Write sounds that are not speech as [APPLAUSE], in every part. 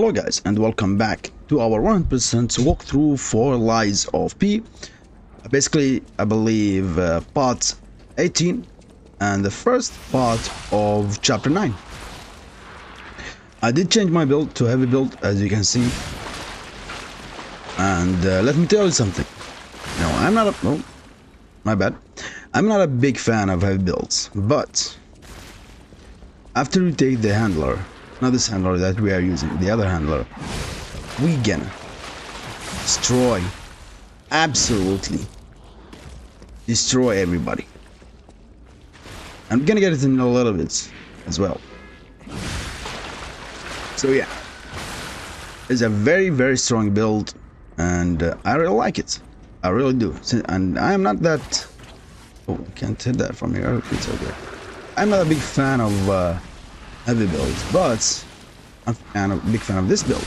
Hello guys and welcome back to our 100% walkthrough for Lies of P. Basically, I believe uh, part 18 and the first part of chapter 9. I did change my build to heavy build as you can see. And uh, let me tell you something. No, I'm not a... Oh, my bad. I'm not a big fan of heavy builds, but after you take the handler not this handler that we are using, the other handler. We gonna destroy, absolutely destroy everybody. I'm gonna get it in a little bit as well. So yeah, it's a very very strong build, and uh, I really like it. I really do. And I am not that. Oh, I can't hit that from here. It's okay. I'm not a big fan of. Uh, heavy build, but I'm a big fan of this build.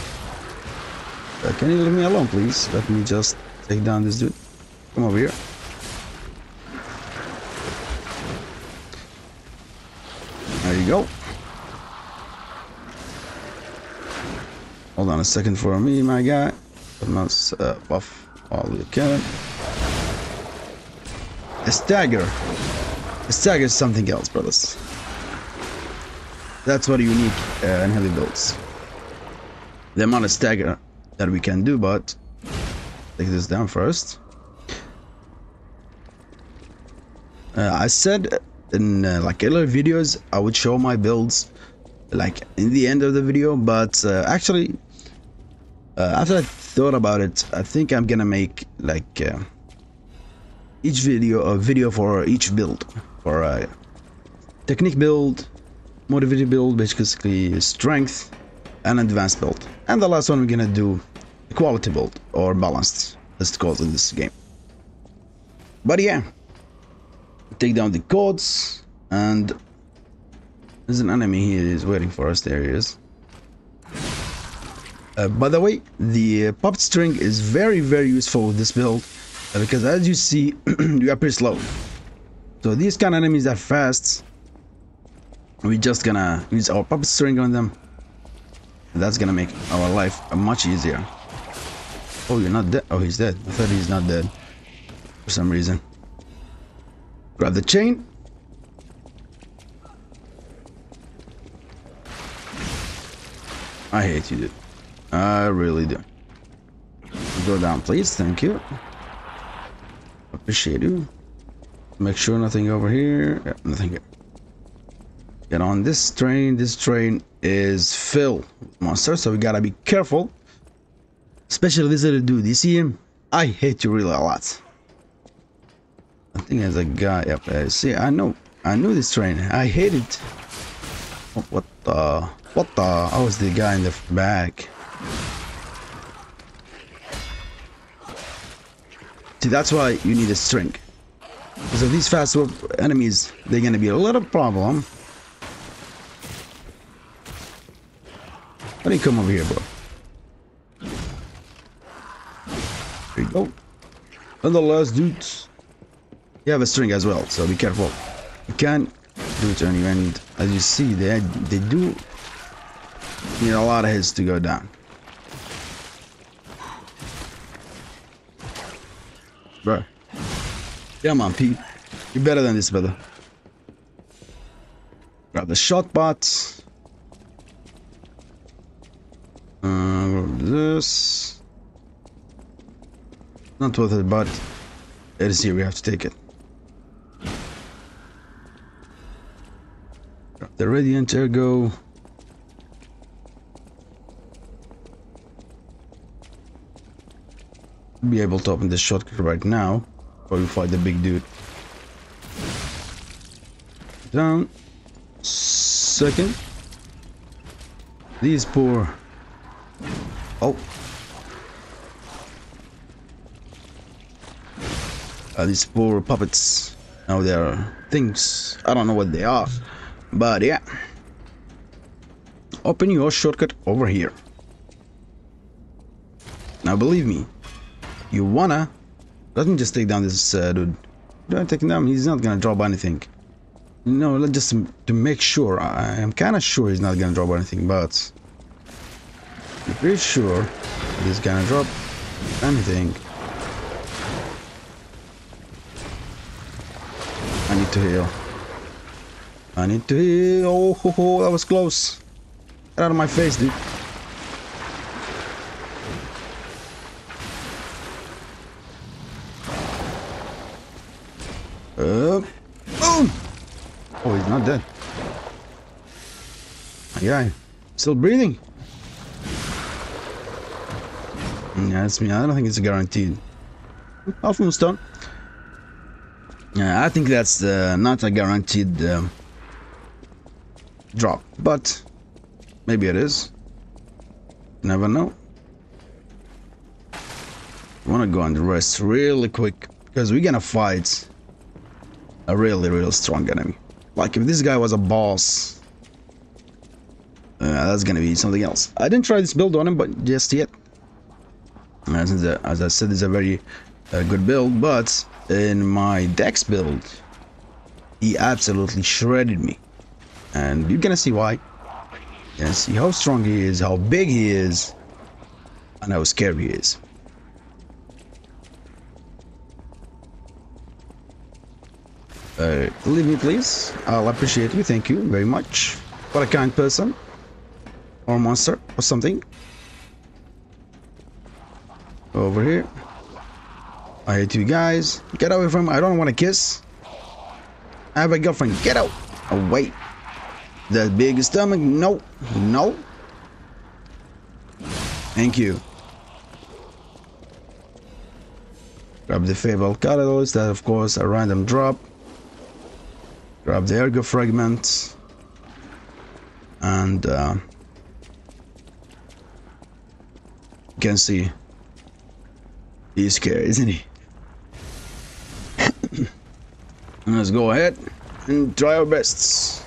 Uh, can you leave me alone, please? Let me just take down this dude. Come over here. There you go. Hold on a second for me, my guy. I must uh, buff all you can. A stagger. A stagger is something else, brothers. That's what unique uh, in heavy builds. The amount of stagger that we can do, but take this down first. Uh, I said in uh, like earlier videos I would show my builds like in the end of the video, but uh, actually uh, after I thought about it, I think I'm gonna make like uh, each video a video for each build for a technique build motivity build, basically strength and advanced build. And the last one we're gonna do quality build or balanced, as it calls in this game. But yeah, take down the codes and there's an enemy here is waiting for us. There he is. Uh, by the way, the uh, puppet string is very very useful with this build uh, because as you see, [CLEARS THROAT] you are pretty slow. So these kind of enemies are fast we're just gonna use our puppet string on them. That's gonna make our life much easier. Oh, you're not dead. Oh, he's dead. I thought he's not dead for some reason. Grab the chain. I hate you, dude. I really do. Go down, please. Thank you. Appreciate you. Make sure nothing over here. Yeah, nothing here. Get on this train. This train is filled with monsters, so we gotta be careful. Especially this little dude. You see him? I hate you really a lot. I think there's a guy up there. See, I know. I knew this train. I hate it. What the? What the? I was the guy in the back. See, that's why you need a string. So these fast enemies, they're gonna be a little problem. Why don't come over here, bro? There you go. And the last dudes. You have a string as well, so be careful. You can do it on you, and as you see, they they do need a lot of hits to go down. Bro. Come on, Pete. You're better than this, brother. Grab the shot bots. Not worth it, but it is here. We have to take it. The radiant ergo. Be able to open this shortcut right now, before we fight the big dude. Down. Second. These poor Oh. Uh, these poor puppets. Now they are things. I don't know what they are. But yeah. Open your shortcut over here. Now believe me. You wanna. Let me just take down this uh, dude. Don't take him down. He's not gonna drop anything. No, just to make sure. I am kind of sure he's not gonna drop anything, but I'm pretty sure he's gonna drop anything. I need to heal. I need to heal. Oh, ho, ho, that was close. Get out of my face, dude. Uh, boom! Oh, he's not dead. Yeah, still breathing. Yeah, that's me. I don't think it's a guaranteed. Half moon stone. Yeah, I think that's uh, not a guaranteed um, drop, but maybe it is. Never know. I want to go and rest really quick because we're gonna fight a really, really strong enemy. Like if this guy was a boss, uh, that's gonna be something else. I didn't try this build on him, but just yet. As, a, as I said, it's a very uh, good build, but in my Dex build, he absolutely shredded me. And you're gonna see why. You're gonna see how strong he is, how big he is, and how scary he is. Uh, leave me please. I'll appreciate you. Thank you very much. What a kind person. Or monster or something. Over here. I hate you guys. Get away from me. I don't want to kiss. I have a girlfriend. Get out. Oh, wait. The big stomach. No. No. Thank you. Grab the Fable Catalyst. That, of course, a random drop. Grab the Ergo Fragment. And, uh, you can see he's scary, isn't he? [COUGHS] Let's go ahead and try our best.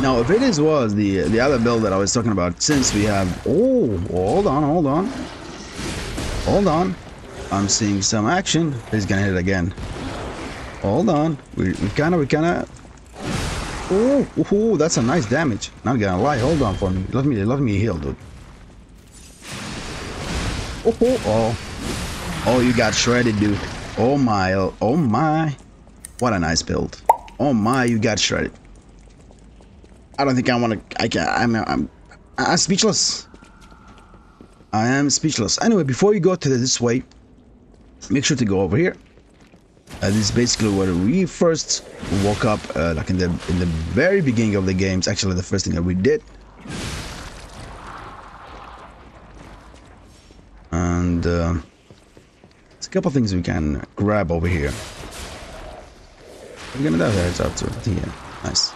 Now, if it is was the the other build that I was talking about, since we have oh, hold on, hold on, hold on, I'm seeing some action. He's gonna hit it again. Hold on, we kind of we kind of. Oh, oh, that's a nice damage. Not gonna lie. Hold on for me. Let me let me heal, dude. Oh, oh, oh. Oh, you got shredded, dude. Oh my, oh my. What a nice build. Oh my, you got shredded. I don't think I want to, I can't, I'm, I'm, I'm speechless. I am speechless. Anyway, before you go to this way, make sure to go over here. Uh, this is basically where we first woke up, uh, like in the in the very beginning of the games. Actually, the first thing that we did. And uh, there's a couple things we can grab over here. We're gonna dive heads out to yeah, nice.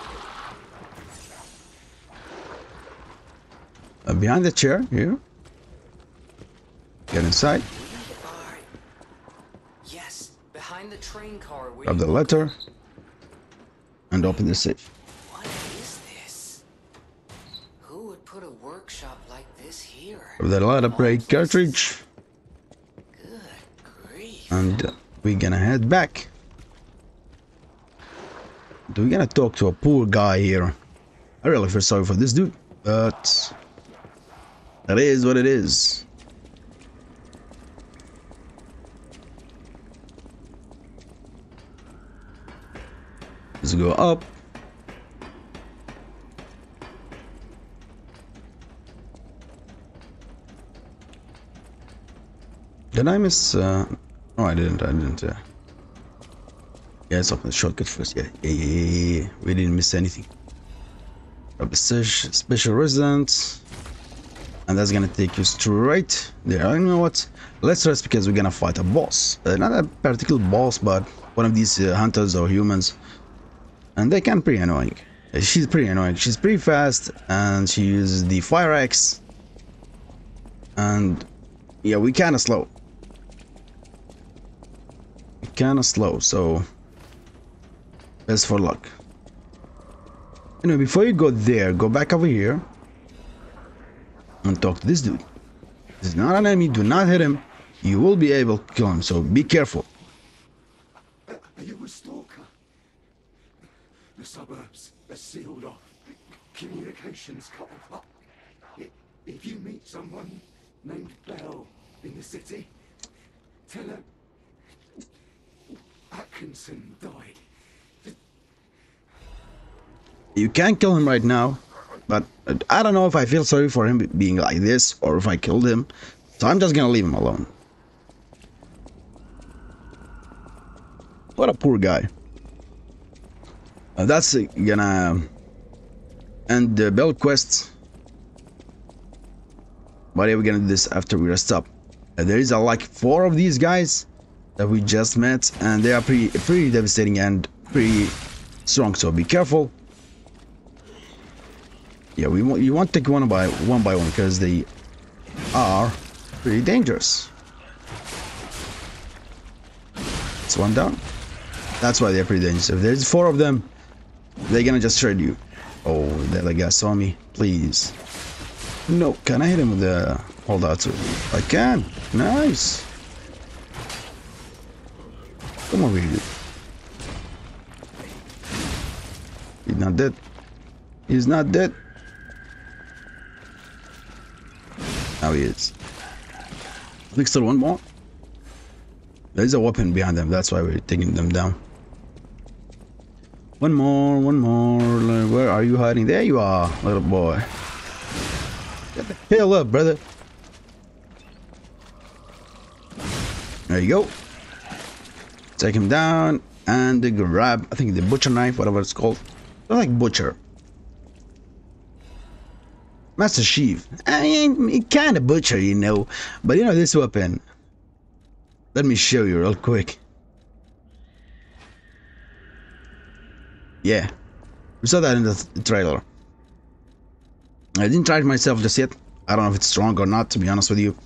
Uh, behind the chair here. Get inside. Yes, behind the train car. Grab the letter. And open the safe. What is this? Who would put a workshop like this here? Grab the LADA break cartridge. Good grief. And uh, we're gonna head back. Do We're gonna talk to a poor guy here. I really feel sorry for this dude, but that is what it is. Let's go up. Did I miss? Uh... Oh, I didn't. I didn't. Uh... Yeah, let's open the shortcut first. Yeah, yeah, yeah, yeah, yeah. We didn't miss anything. The special, residence. And that's gonna take you straight there. You know what? Let's rest because we're gonna fight a boss. Uh, not a particular boss, but one of these uh, hunters or humans. And they can pretty annoying. Uh, She's pretty annoying. She's pretty fast and she uses the fire axe. And yeah, we kinda slow. Kinda slow, so best for luck. Anyway, before you go there, go back over here and talk to this dude. This is not an enemy, do not hit him. You will be able to kill him, so be careful. Are you a stalker? The suburbs are sealed off. Communications cut off. If you meet someone named Belle in the city. Tell her Atkinson died. You can't kill him right now, but I don't know if I feel sorry for him being like this or if I killed him. So I'm just gonna leave him alone. What a poor guy. Uh, that's gonna end the Belle quest. But yeah, we're gonna do this after we rest up. Uh, there is uh, like four of these guys that we just met, and they are pretty pretty devastating and pretty strong. So be careful. Yeah, we want you want to take one by one by one because they are pretty dangerous. It's one down. That's why they're pretty dangerous. If there's four of them, they're gonna just shred you. Oh, that guy saw me. Please. No, can I hit him with the hold out too? I can. Nice. Come over here. He's not dead. He's not dead. Now he is. I think still one more. There's a weapon behind them. That's why we're taking them down. One more, one more. Where are you hiding? There you are, little boy. Get the hell up, brother. There you go. Take him down and grab, I think the butcher knife, whatever it's called. I like butcher. Master Chief. I mean, kind of butcher, you know. But you know this weapon. Let me show you real quick. Yeah. We saw that in the th trailer. I didn't try it myself just yet. I don't know if it's strong or not, to be honest with you.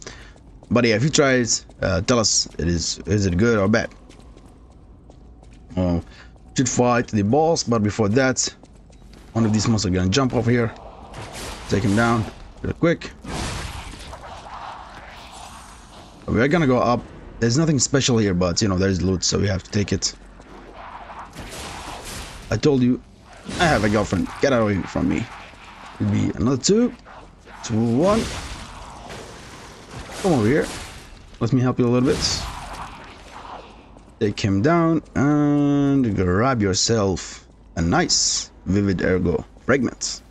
But yeah, if you try it, uh, tell us it is is it good or bad. Oh, should fight the boss, but before that, one of these monsters gonna jump over here, take him down real quick. We're gonna go up. There's nothing special here, but you know there's loot, so we have to take it. I told you, I have a girlfriend. Get away from me. It'll be another two, two, one. Come over here. Let me help you a little bit. Take him down and grab yourself a nice Vivid Ergo fragment.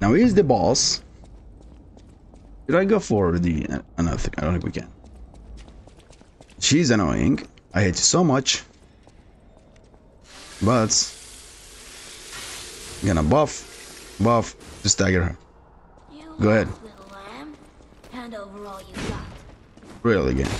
Now here's the boss. Did I go for the... Uh, I don't think, I don't think we can. She's annoying. I hate you so much. But... I'm gonna buff, buff, to stagger her. You Go ahead. Little lamb. Hand over all you got. Really again.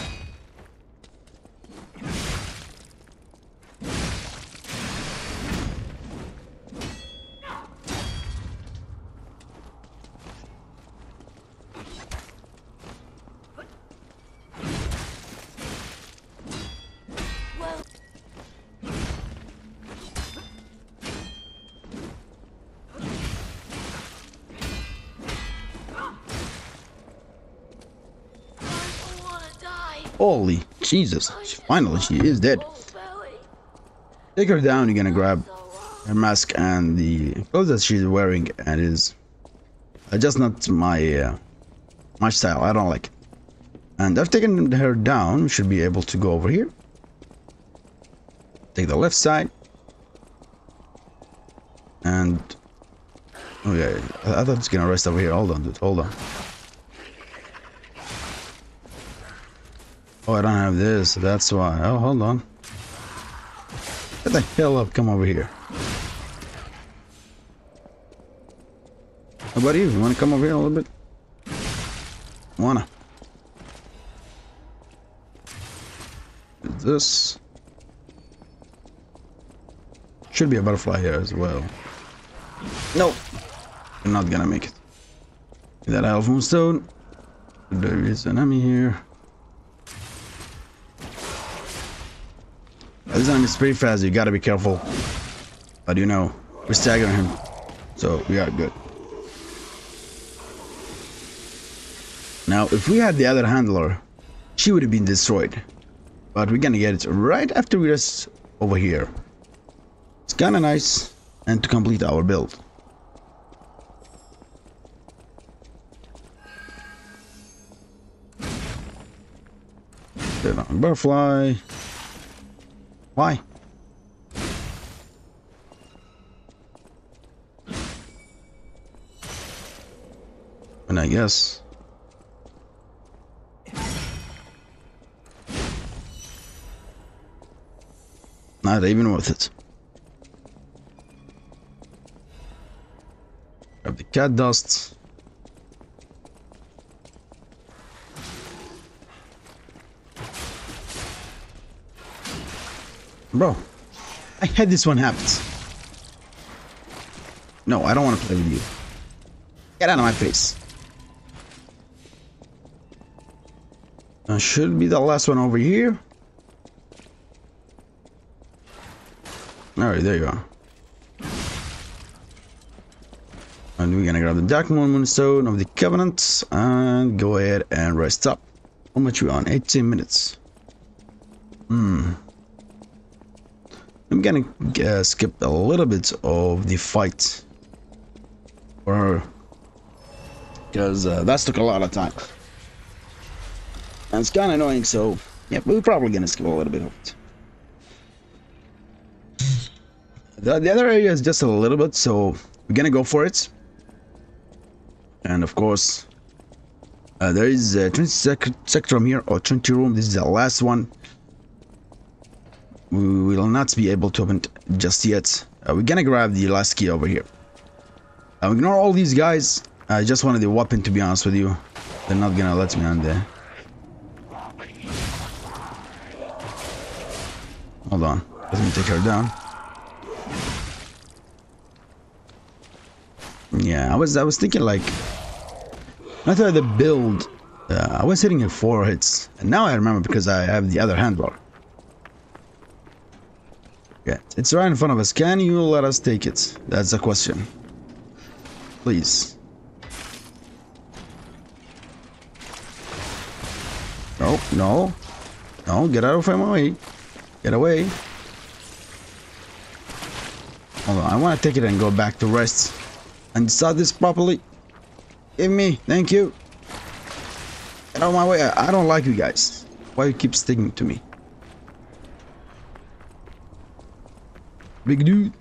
Holy Jesus. She- Finally, she is dead. Take her down, you're gonna grab her mask and the clothes that she's wearing and is just not my uh, my style. I don't like it. And I've taken her down. We should be able to go over here. Take the left side. And oh yeah, I thought it's gonna rest over here. Hold on, dude. Hold on. Oh, I don't have this. That's why. Oh, hold on. Get the hell up. Come over here. How about you? You want to come over here a little bit? Wanna? This should be a butterfly here as well. Nope, you're not gonna make it. That elf moonstone. There is an enemy here. He's on is speed fast. You gotta be careful. I do know. We're staggering him. So we are good. Now, if we had the other handler, she would have been destroyed. But we're gonna get it right after we rest over here. It's kinda nice. And to complete our build. Butterfly. Why? And I guess. Not even worth it. Grab the cat dust. Bro, I had this one happens. No, I don't want to play with you. Get out of my face. That should be the last one over here. Alright, there you are. And we're gonna grab the Dark Moon Moonstone of the Covenant and go ahead and rest up. How much we on? 18 minutes. Hmm. I'm gonna uh, skip a little bit of the fight. Or because uh, that's took a lot of time. And it's kind of annoying, so yeah, we're probably gonna skip a little bit of it. The, the other area is just a little bit, so we're gonna go for it. And of course, uh, there is a Trinity sec sector here, or Trinity room. This is the last one. We will not be able to open it just yet. Uh, we're gonna grab the last key over here. Uh, ignore all these guys. I just wanted the weapon, to be honest with you. They're not gonna let me on there. Hold on. Let me take her down. Yeah, I was I was thinking like I thought the build uh, I was hitting it four hits and now I remember because I have the other handbar. Yeah, it's right in front of us. Can you let us take it? That's the question. Please. No, no. No, get out of my way. Get away. Hold on, I want to take it and go back to rest. And start this properly. Give me, thank you. Get out of my way. I, I don't like you guys. Why you keep sticking to me? Big dude.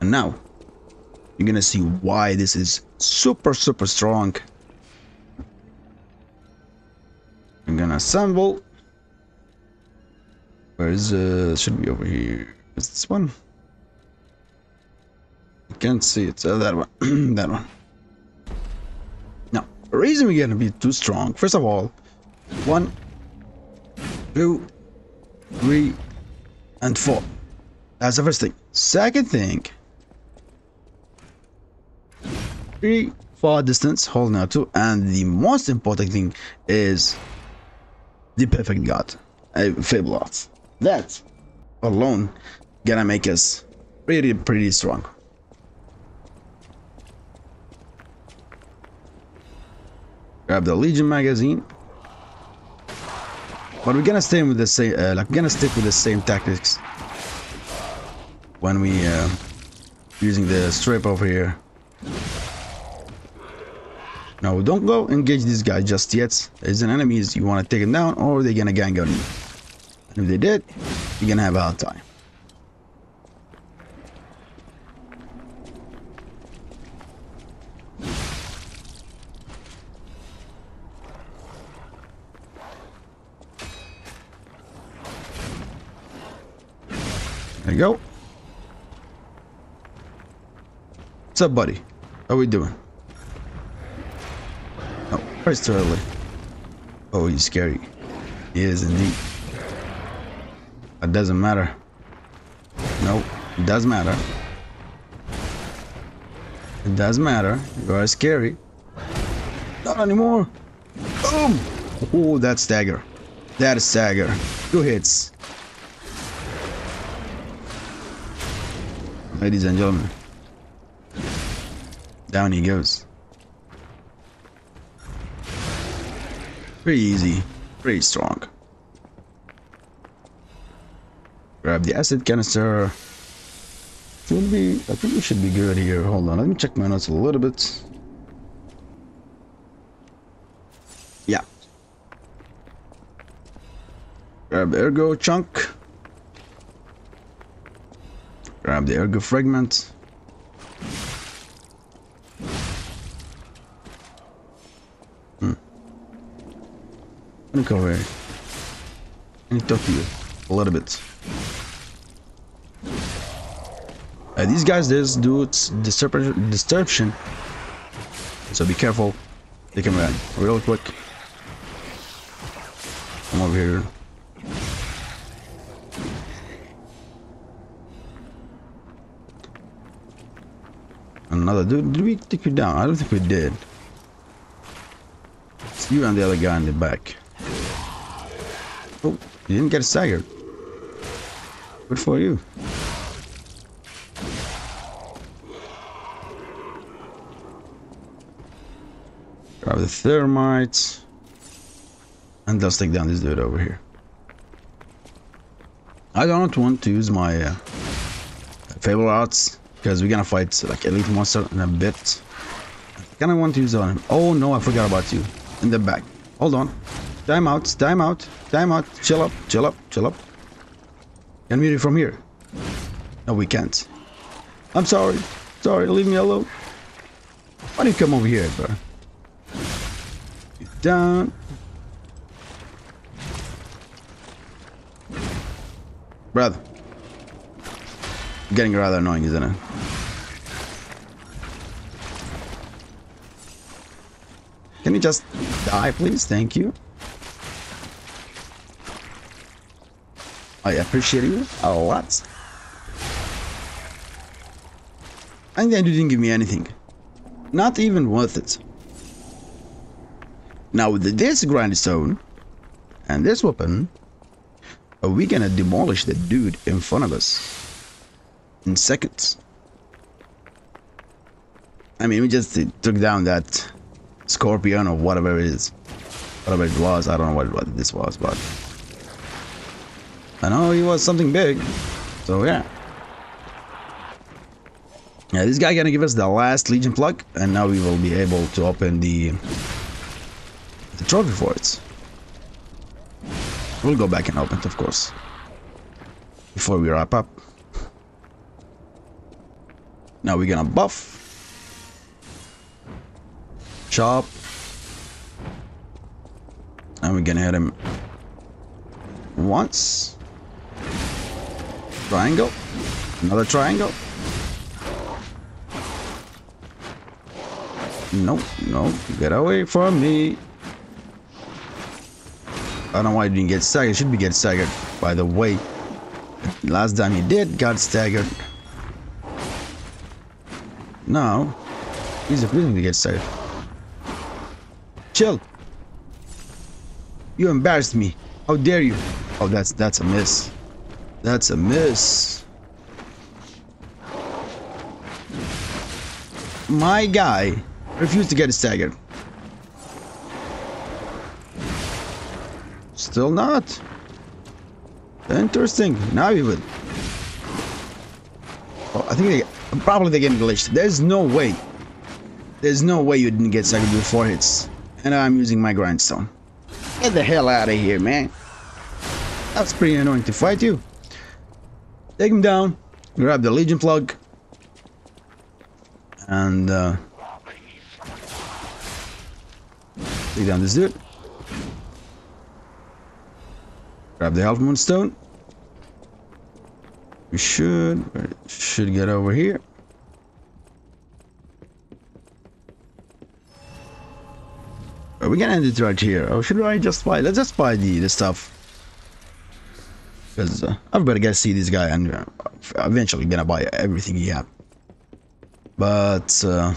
And now, you're gonna see why this is super, super strong. I'm gonna assemble. Where is uh should be over here. Is this one? I can't see it. Uh, that one. [CLEARS THROAT] that one. Now, the reason we're gonna be too strong, first of all, one, two, three, and four. That's the first thing. Second thing, three far distance, holding out two, and the most important thing is the perfect god, a fable Fabelot. That alone gonna make us pretty pretty strong. Grab the Legion magazine. But we're gonna stay with the same, uh, like we're gonna stick with the same tactics when we uh, using the strip over here. No, don't go engage this guy just yet. There's an enemies you want to take him down, or they're gonna gang on you. And if they did, you're gonna have a hard time. Go. What's up, buddy? How we doing? Oh, it's too early. Oh, he's scary. He is indeed. It doesn't matter. Nope, it does matter. It does matter. You are scary. Not anymore. Boom! Oh, that's stagger. That is stagger. Two hits. Ladies and gentlemen. Down he goes. Pretty easy. Pretty strong. Grab the acid canister. Should be, I think we should be good here. Hold on, let me check my notes a little bit. Yeah. Grab ergo chunk. Grab the ergo fragment. Hmm. Let me go here. I need to talk to you a little bit. Uh, these guys, there's dudes disturb disruption. So be careful. They can run real quick. Come over here. Another dude. Did we take you down? I don't think we did. It's you and the other guy in the back. Oh, you didn't get staggered. Good for you. Grab the thermites. And let's take down this dude over here. I don't want to use my uh, Fable Arts because we're gonna fight like elite monster in a bit. Kinda want to use on him. Oh no, I forgot about you. In the back. Hold on. Time out, time out, time out. Chill up, chill up, chill up. Can we do from here? No, we can't. I'm sorry. Sorry, leave me alone. Why don't you come over here, bro? Get down. Brother. Getting rather annoying, isn't it? Can you just die, please? Thank you. I appreciate you a lot. And then you didn't give me anything. Not even worth it. Now with this grindstone and this weapon, are we gonna demolish the dude in front of us in seconds? I mean, we just took down that scorpion or whatever it is. Whatever it was, I don't know what, what this was, but I know he was something big. So yeah. Yeah, this guy gonna give us the last Legion plug, and now we will be able to open the the trophy for it. We'll go back and open it, of course, before we wrap up. Now we're gonna buff, chop, and we're gonna hit him once. Triangle, another triangle. No, no, get away from me. I don't know why he didn't get staggered. Should be get staggered, by the way. Last time he did, got staggered. Now, he's refusing to get staggered. Chill. You embarrassed me. How dare you? Oh, that's that's a miss. That's a miss. My guy refused to get staggered. Still not. Interesting. Now he would. Oh, I think they probably they getting glitched. There's no way. There's no way you didn't get staggered with four hits. And I'm using my grindstone. Get the hell out of here, man. That's pretty annoying to fight you. Take him down. Grab the Legion plug. And uh, take down this dude. Grab the Half Moon Stone. We should should get over here. Are we gonna end it right here? Or should I just buy? Let's just buy the, the stuff. Because uh, everybody gonna see this guy and uh, eventually gonna buy everything he have. But, uh,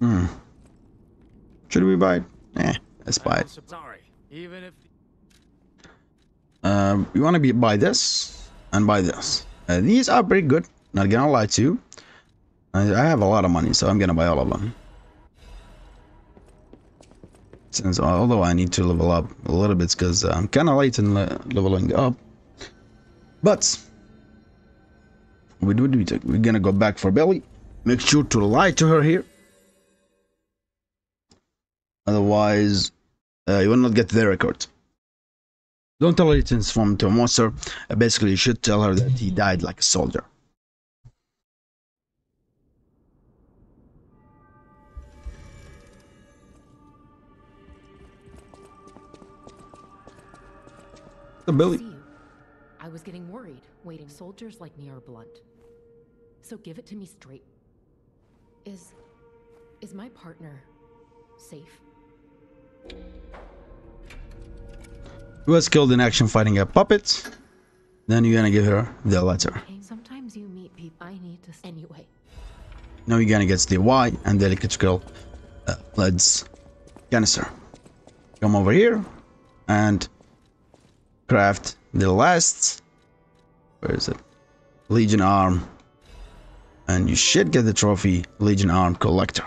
hmm. Should we buy it? Eh, let's buy it. Sorry. Even if Um, you want to be buy this and buy this. Uh, these are pretty good. Not gonna lie to you. I, I have a lot of money, so I'm gonna buy all of them. Since although I need to level up a little bit, because I'm kind of late in le leveling up. But we do we're gonna go back for Belly. Make sure to lie to her here. Otherwise, uh, you will not get the record. Don't tell her he transformed into a monster. Uh, basically, you should tell her that he died like a soldier. The Billy. I was getting worried, waiting. Soldiers like me are blunt. So give it to me straight. Is. is my partner safe? He was killed in action fighting a puppet. Then you're gonna give her the letter. Sometimes you meet people I need to anyway. Now you're gonna get the Y and the electrical uh, leads canister. Come over here and craft the last. Where is it? Legion arm. And you should get the trophy Legion arm collector.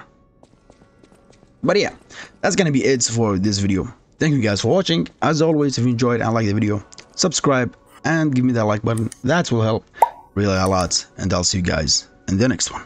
But yeah, that's gonna be it for this video. Thank you guys for watching. As always, if you enjoyed and liked the video, subscribe and give me that like button. That will help really a lot. And I'll see you guys in the next one.